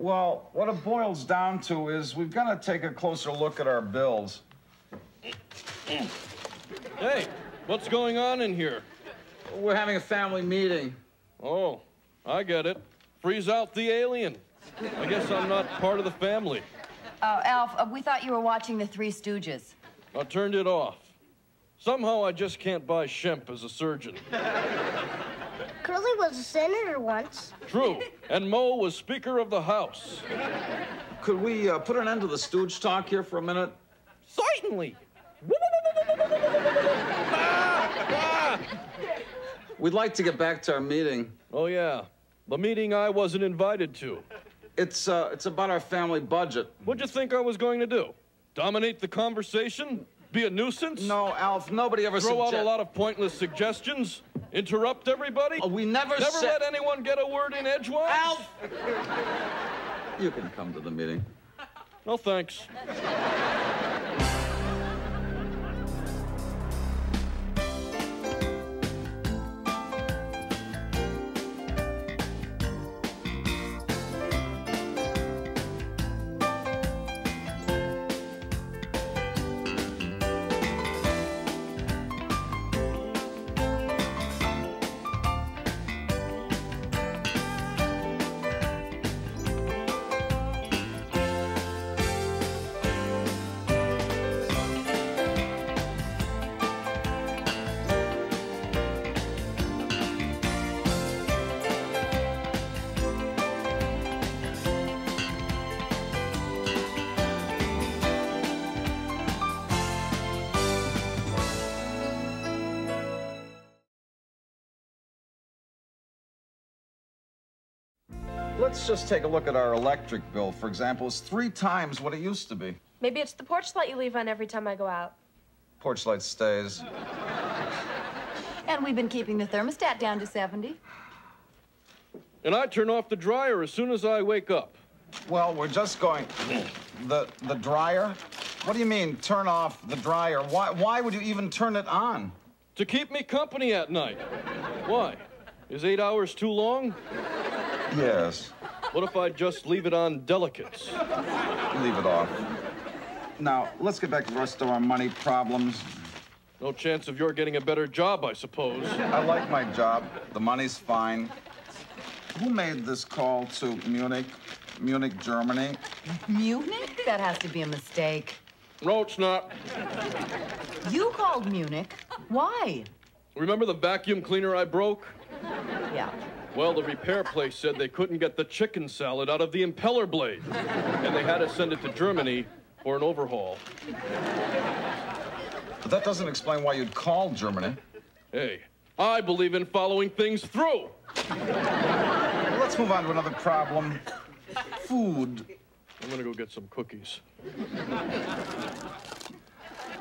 Well, what it boils down to is we've got to take a closer look at our bills. Hey, what's going on in here? We're having a family meeting. Oh, I get it. Freeze out the alien. I guess I'm not part of the family. Uh, Alf, uh, we thought you were watching The Three Stooges. I turned it off. Somehow I just can't buy Shemp as a surgeon. Curly was a senator once. True. And Moe was Speaker of the House. Could we uh, put an end to the stooge talk here for a minute? Certainly. We'd like to get back to our meeting. Oh, yeah. The meeting I wasn't invited to. It's, uh, it's about our family budget. What'd you think I was going to do? Dominate the conversation? Be a nuisance? No, Alf, nobody ever Throw out a lot of pointless suggestions? Interrupt everybody? Oh, we never Never said- let anyone get a word in edgewise? Alf! You can come to the meeting. No, thanks. Let's just take a look at our electric bill, for example. It's three times what it used to be. Maybe it's the porch light you leave on every time I go out. Porch light stays. And we've been keeping the thermostat down to 70. And I turn off the dryer as soon as I wake up. Well, we're just going. The the dryer? What do you mean, turn off the dryer? Why why would you even turn it on? To keep me company at night. Why? Is eight hours too long? Yes. What if I just leave it on delicates? Leave it off. Now, let's get back to the rest of our money problems. No chance of your getting a better job, I suppose. I like my job. The money's fine. Who made this call to Munich? Munich, Germany? Munich? That has to be a mistake. No, it's not. You called Munich. Why? Remember the vacuum cleaner I broke? Yeah. Well, the repair place said they couldn't get the chicken salad out of the impeller blade, and they had to send it to Germany for an overhaul. But that doesn't explain why you'd call Germany. Hey, I believe in following things through. Let's move on to another problem. Food. I'm gonna go get some cookies.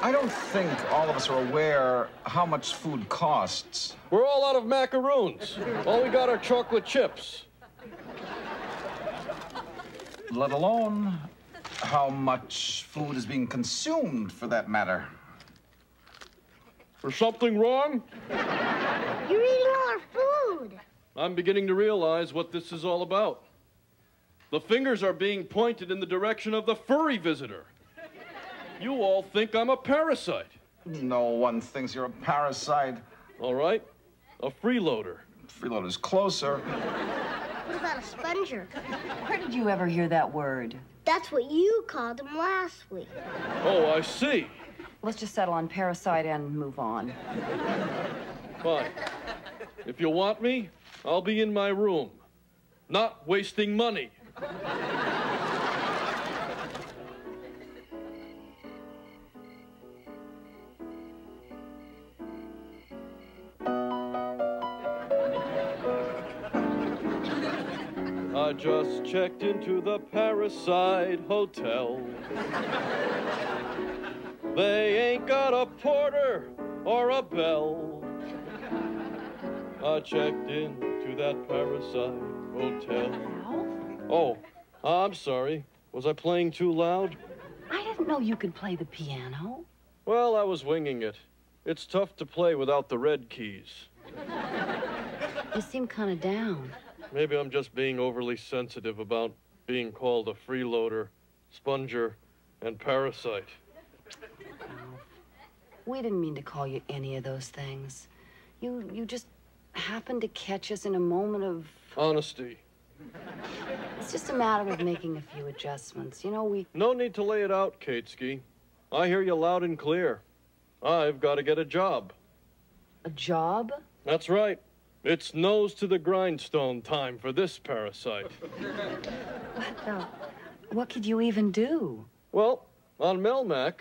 I don't think all of us are aware how much food costs. We're all out of macaroons. All we got are chocolate chips. Let alone how much food is being consumed, for that matter. Is something wrong? You're eating all our food. I'm beginning to realize what this is all about. The fingers are being pointed in the direction of the furry visitor. You all think I'm a parasite. No one thinks you're a parasite. All right, a freeloader. Freeloader's closer. What about a sponger? Where did you ever hear that word? That's what you called him last week. Oh, I see. Let's just settle on parasite and move on. Fine. If you want me, I'll be in my room. Not wasting money. Checked into the Parasite Hotel. They ain't got a porter or a bell. I checked into that Parasite Hotel. Oh, I'm sorry. Was I playing too loud? I didn't know you could play the piano. Well, I was winging it. It's tough to play without the red keys. You seem kind of down. Maybe I'm just being overly sensitive about being called a freeloader, sponger, and parasite. We didn't mean to call you any of those things. You you just happened to catch us in a moment of Honesty. it's just a matter of making a few adjustments. You know, we No need to lay it out, Katesky. I hear you loud and clear. I've got to get a job. a job? That's right. It's nose to the grindstone time for this parasite. What What could you even do? Well, on Melmac,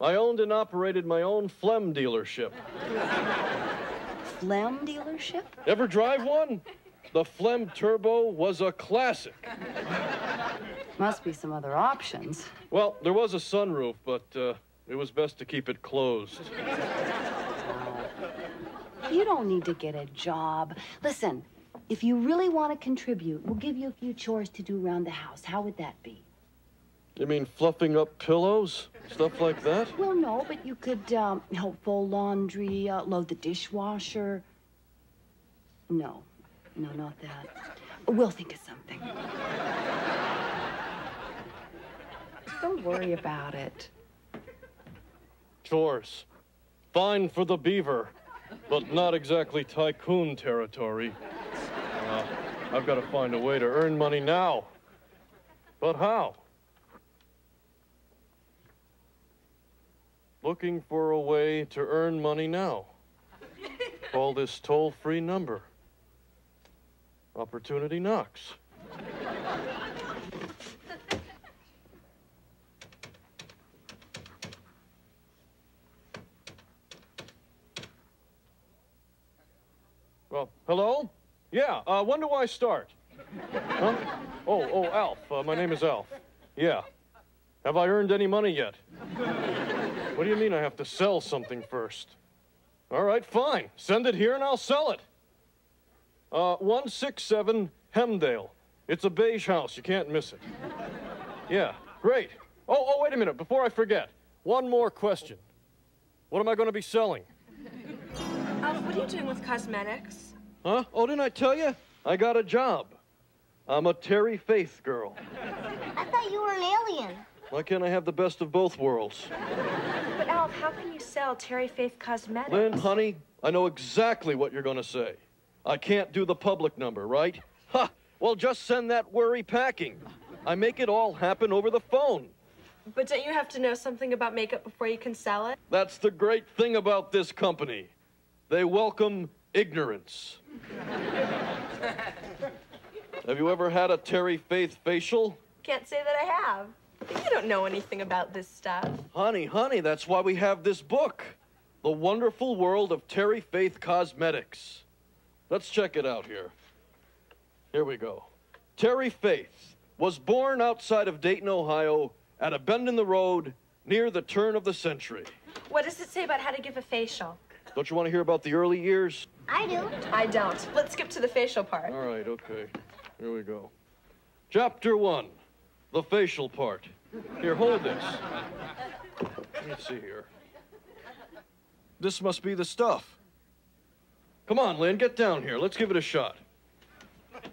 I owned and operated my own phlegm dealership. Phlegm dealership? Ever drive one? The Phlegm Turbo was a classic. Must be some other options. Well, there was a sunroof, but uh, it was best to keep it closed. You don't need to get a job. Listen, if you really want to contribute, we'll give you a few chores to do around the house. How would that be? You mean fluffing up pillows? Stuff like that? Well, no, but you could um, help fold laundry, uh, load the dishwasher. No, no, not that. We'll think of something. Don't worry about it. Chores. Fine for the beaver, but not exactly tycoon territory. Uh, I've got to find a way to earn money now. But how? Looking for a way to earn money now. Call this toll free number. Opportunity knocks. Well, hello? Yeah, uh, when do I start? Huh? Oh, oh, Alf. Uh, my name is Alf. Yeah. Have I earned any money yet? What do you mean I have to sell something first? All right, fine. Send it here and I'll sell it. Uh, 167 Hemdale. It's a beige house. You can't miss it. Yeah, great. Oh, oh, wait a minute. Before I forget, one more question. What am I going to be selling? Alf, what are you doing with cosmetics? Huh? Oh, didn't I tell you? I got a job. I'm a Terry Faith girl. I thought you were an alien. Why can't I have the best of both worlds? But Alf, how can you sell Terry Faith Cosmetics? Lynn, honey, I know exactly what you're going to say. I can't do the public number, right? Ha! Well, just send that worry packing. I make it all happen over the phone. But don't you have to know something about makeup before you can sell it? That's the great thing about this company. They welcome ignorance. have you ever had a Terry Faith facial? Can't say that I have. You don't know anything about this stuff. Honey, honey, that's why we have this book The Wonderful World of Terry Faith Cosmetics. Let's check it out here. Here we go. Terry Faith was born outside of Dayton, Ohio, at a bend in the road near the turn of the century. What does it say about how to give a facial? Don't you want to hear about the early years? I do. I don't. Let's skip to the facial part. All right, okay. Here we go. Chapter one The facial part. Here, hold this. Let me see here. This must be the stuff. Come on, Lynn, get down here. Let's give it a shot. It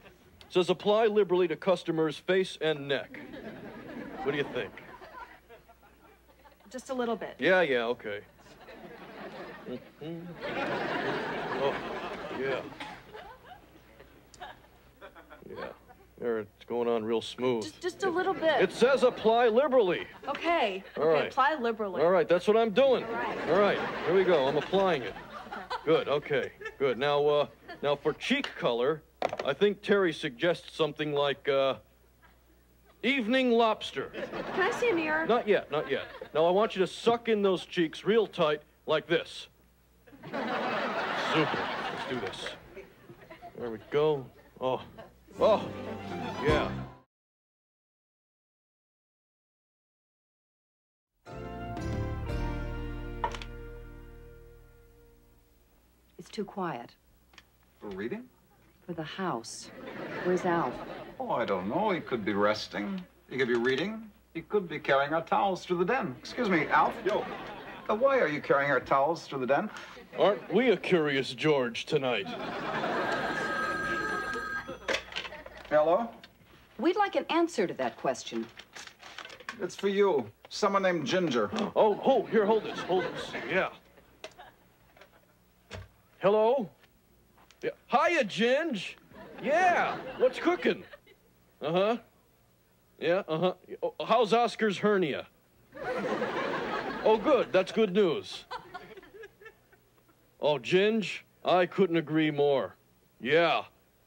says apply liberally to customers' face and neck. What do you think? Just a little bit. Yeah, yeah, okay. Mhm. Oh, yeah. Yeah. There, it's going on real smooth. Just, just a little bit. It says apply liberally. okay. All okay. right. Apply liberally. All right, that's what I'm doing. All right. All right, here we go. I'm applying it. Good. Okay. Good. Now, uh, now for cheek color, I think Terry suggests something like uh, evening lobster. Can I see a mirror? Not yet. Not yet. Now I want you to suck in those cheeks real tight, like this. Super. Let's do this. There we go. Oh. Oh. Yeah. It's too quiet For reading? for the house. Where's Alf? Oh, I don't know. He could be resting. He could be reading. He could be carrying our towels to the den. Excuse me, Alf. Yo. Uh, why are you carrying our towels through the den? Aren't we a curious George tonight? Hello? We'd like an answer to that question. It's for you. Someone named Ginger. Oh, oh, here, hold this, hold this. Yeah. Hello? Yeah. Hiya, Ginge. Yeah, what's cooking? Uh huh. Yeah, uh huh. Oh, how's Oscar's hernia? Oh, good. That's good news. Oh, Ginge, I couldn't agree more. Yeah,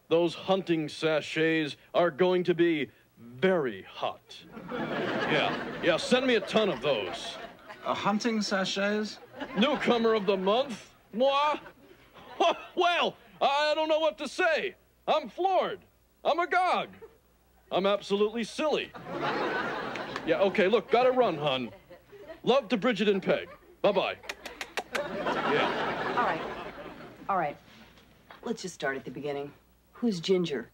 those hunting sachets are going to be very hot. Yeah, yeah, send me a ton of those. A hunting sachets? Newcomer of the month? Moi? well, I don't know what to say. I'm floored. I'm agog. I'm absolutely silly. Yeah, okay, look, gotta run, hun. Love to Bridget and Peg. Bye bye. Yeah. All right. All right. Let's just start at the beginning. Who's Ginger?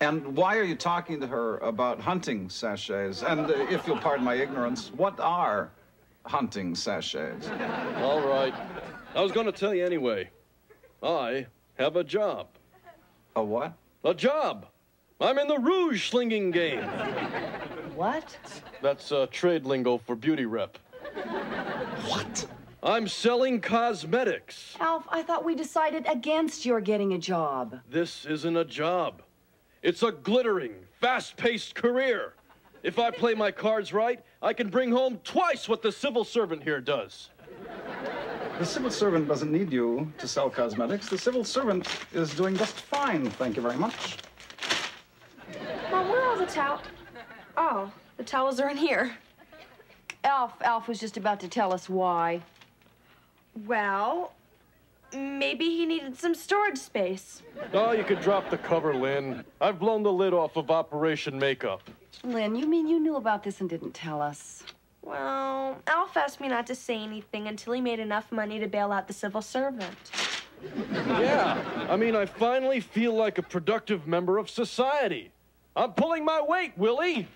And why are you talking to her about hunting sachets? And uh, if you'll pardon my ignorance, what are hunting sachets? All right. I was gonna tell you anyway. I have a job. A what? A job. I'm in the rouge slinging game. What? That's uh, trade lingo for beauty rep. What? I'm selling cosmetics. Alf, I thought we decided against your getting a job. This isn't a job. It's a glittering, fast paced career. If I play my cards right, I can bring home twice what the civil servant here does. The civil servant doesn't need you to sell cosmetics. The civil servant is doing just fine, thank you very much. Mom, where are all the towels? Oh, the towels are in here. Alf, Alf was just about to tell us why. Well, maybe he needed some storage space. Oh, you could drop the cover, Lynn. I've blown the lid off of Operation Makeup. Lynn, you mean you knew about this and didn't tell us? Well, Alf asked me not to say anything until he made enough money to bail out the civil servant. Yeah, I mean, I finally feel like a productive member of society. I'm pulling my weight, Willie.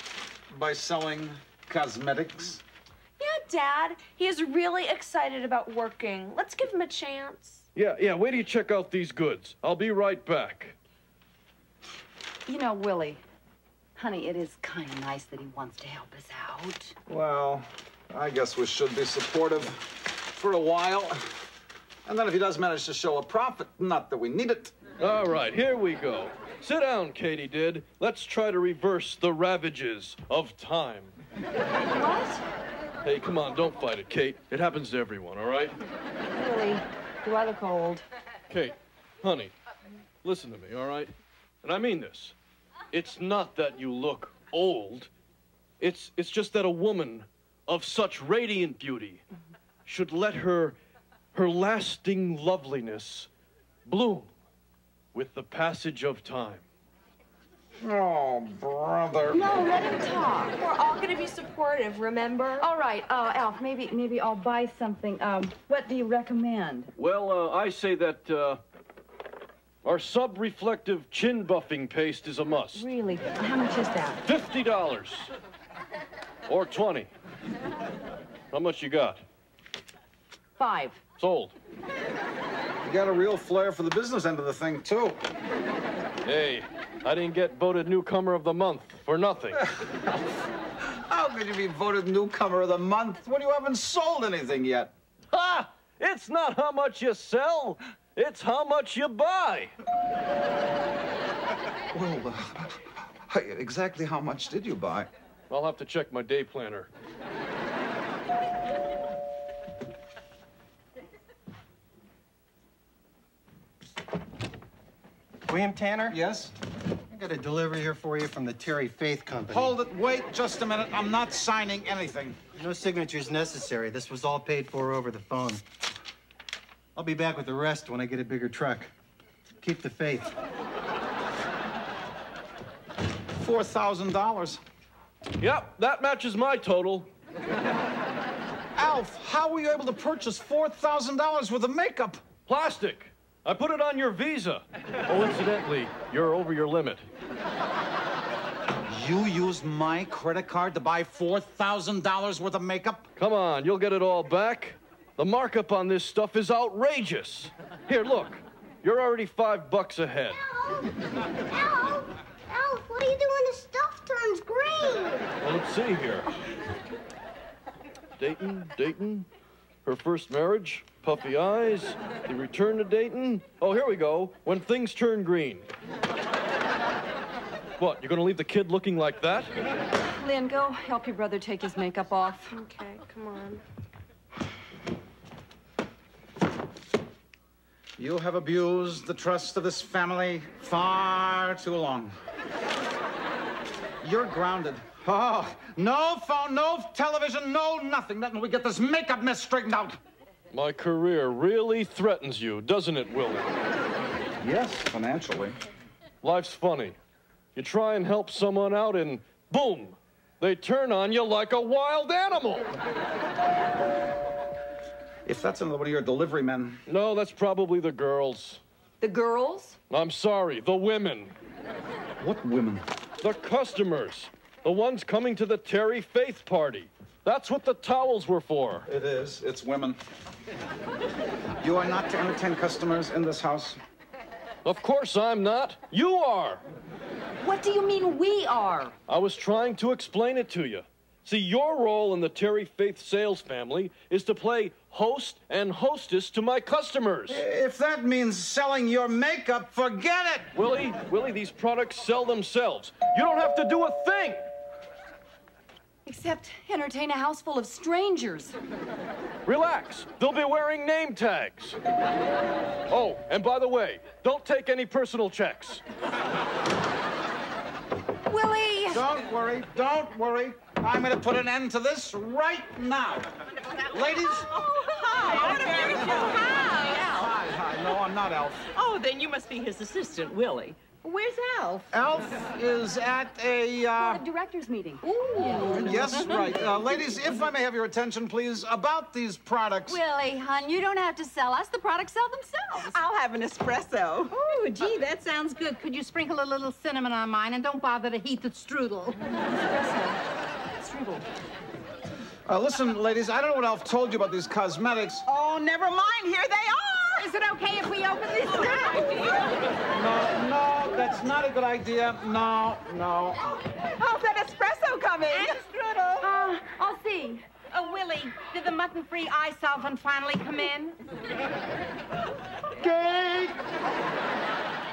By selling cosmetics? Yeah, Dad, he is really excited about working. Let's give him a chance. Yeah, yeah, wait till you check out these goods. I'll be right back. You know, Willie, honey, it is kind of nice that he wants to help us out. Well, I guess we should be supportive for a while. And then if he does manage to show a profit, not that we need it. All right, here we go. Sit down, Katie did. Let's try to reverse the ravages of time. What? Hey, come on, don't fight it, Kate. It happens to everyone, all right? Really, do I look old? Kate, honey, listen to me, all right? And I mean this. It's not that you look old. It's it's just that a woman of such radiant beauty should let her her lasting loveliness bloom with the passage of time. Oh, brother. No, let him talk. We're all going to be supportive, remember? All right, uh, Alf, maybe maybe I'll buy something. Um, what do you recommend? Well, uh, I say that uh, our sub-reflective chin buffing paste is a must. Really? How much is that? Fifty dollars. Or twenty. How much you got? Five. Sold. You got a real flair for the business end of the thing, too. Hey, I didn't get voted newcomer of the month for nothing. How could you be voted newcomer of the month when you haven't sold anything yet? ha! It's not how much you sell, it's how much you buy. Well, uh, exactly how much did you buy? I'll have to check my day planner. William Tanner? Yes? I got a delivery here for you from the Terry Faith Company. Hold it. Wait just a minute. I'm not signing anything. No signatures necessary. This was all paid for over the phone. I'll be back with the rest when I get a bigger truck. Keep the faith. $4,000. Yep, that matches my total. Alf, how were you able to purchase $4,000 worth of makeup? Plastic. I put it on your visa. Oh, incidentally, you're over your limit. You used my credit card to buy $4,000 worth of makeup? Come on, you'll get it all back. The markup on this stuff is outrageous. Here, look. You're already five bucks ahead. Alf! Alf! Alf, what are you doing in the stuff turns green? Well, Let's see here. Dayton, Dayton, her first marriage, puffy eyes, the return to Dayton. Oh, here we go. When things turn green. What, you're gonna leave the kid looking like that? Lynn, go help your brother take his makeup off. Okay, come on. You have abused the trust of this family far too long. You're grounded. Oh, no phone, no television, no nothing. Nothing. We get this makeup mess straightened out. My career really threatens you, doesn't it, Willie? Yes, financially. Life's funny. You try and help someone out, and boom, they turn on you like a wild animal. If that's another one of your delivery men, No, that's probably the girls. The girls? I'm sorry, the women. what women? The customers. The ones coming to the Terry Faith party. That's what the towels were for. It is. It's women. You are not to entertain customers in this house. Of course I'm not. You are. What do you mean we are? I was trying to explain it to you. See, your role in the Terry Faith sales family is to play host and hostess to my customers. If that means selling your makeup, forget it. Willie, Willie, these products sell themselves. You don't have to do a thing. Except entertain a house full of strangers. Relax. They'll be wearing name tags. Oh, and by the way, don't take any personal checks. Willie! Don't worry. Don't worry. I'm going to put an end to this right now. Ladies. Oh, Hi, what a beautiful house. Hi, hi. No, I'm not Alf. Oh, then you must be his assistant, Willie. Where's Alf? Alf is at a. Uh, A director's meeting. Ooh. yes, right. Uh, ladies, if I may have your attention, please, about these products. Willie, hon, you don't have to sell us. The products sell themselves. I'll have an espresso. Oh, gee, that sounds good. Could you sprinkle a little cinnamon on mine and don't bother to heat the strudel? Strudel. Uh, listen, ladies, I don't know what Alf told you about these cosmetics. Oh, never mind. Here they are. Is it okay if we open this now? No, no, that's not a good idea. No, no. How's that espresso coming? And strudel. Uh, I'll see. Uh, Willie, did the mutton-free eye solvent finally come in? Gay!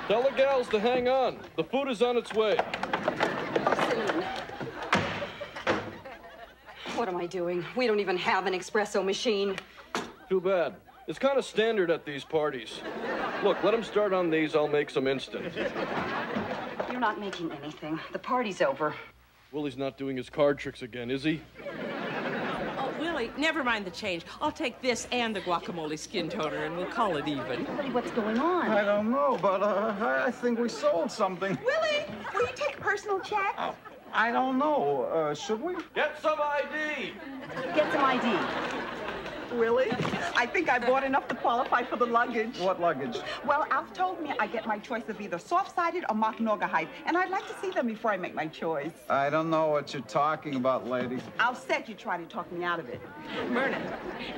Tell the gals to hang on. The food is on its way. What am I doing? We don't even have an espresso machine. Too bad. It's kind of standard at these parties. Look, let them start on these. I'll make some instant. You're not making anything. The party's over. Willie's not doing his card tricks again, is he? Oh, Willie, never mind the change. I'll take this and the guacamole skin toner and we'll call it even. Willie, what's going on? I don't know, but uh, I- I think we sold something. Willie, will you take a personal check? I don't know. Uh, should we? Get some ID! Get some ID. Willie, I think I bought enough to qualify for the luggage. What luggage? Well, Alf told me I get my choice of either soft-sided or mock height, and I'd like to see them before I make my choice. I don't know what you're talking about, lady. Alf said you'd try to talk me out of it. Myrna,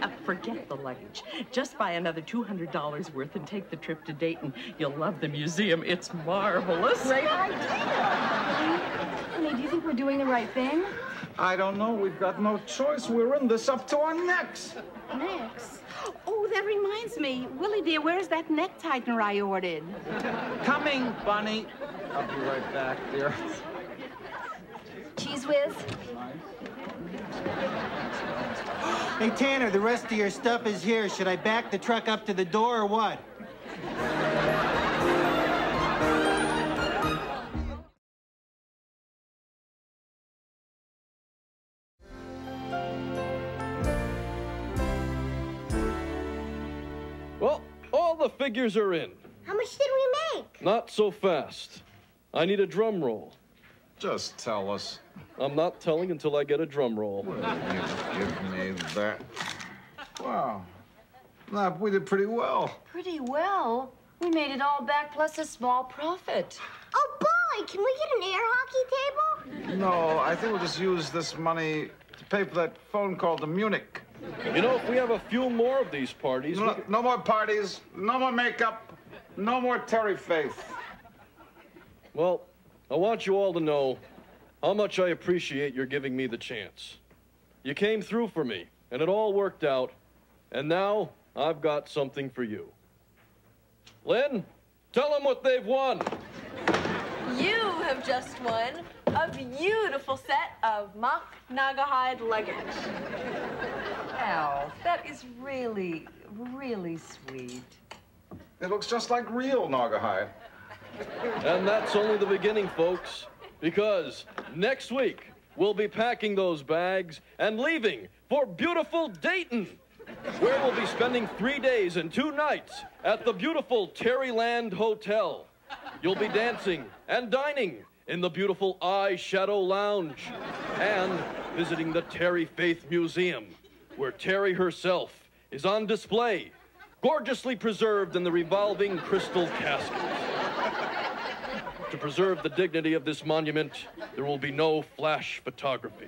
uh, forget the luggage. Just buy another $200 worth and take the trip to Dayton. You'll love the museum. It's marvelous. Great idea. Honey, do you think we're doing the right thing? I don't know. We've got no choice. We're in this up to our necks. Next. Oh, that reminds me. Willie, dear, where's that neck tightener I ordered? Coming, Bunny. I'll be right back, dear. Cheese whiz. Hey, Tanner, the rest of your stuff is here. Should I back the truck up to the door or what? Figures are in. How much did we make? Not so fast. I need a drum roll. Just tell us. I'm not telling until I get a drum roll. You give me that. Wow. Nah, we did pretty well. Pretty well. We made it all back plus a small profit. Oh, boy, can we get an air hockey table? No, I think we'll just use this money to pay for that phone call to Munich. You know, if we have a few more of these parties, No, could- no more parties, no more makeup, no more Terry Faith. well, I want you all to know how much I appreciate your giving me the chance. You came through for me, and it all worked out, and now I've got something for you. Lynn, tell them what they've won. You have just won a beautiful set of mock Naugahyde luggage. Alf, that is really, really sweet. It looks just like real Naugahyde. And that's only the beginning, folks, because next week we'll be packing those bags and leaving for beautiful Dayton, where we'll be spending three days and two nights at the beautiful Terryland Hotel. You'll be dancing and dining in the beautiful Eye Shadow Lounge and visiting the Terry Faith Museum, where Terry herself is on display, gorgeously preserved in the revolving crystal casket. To preserve the dignity of this monument, there will be no flash photography.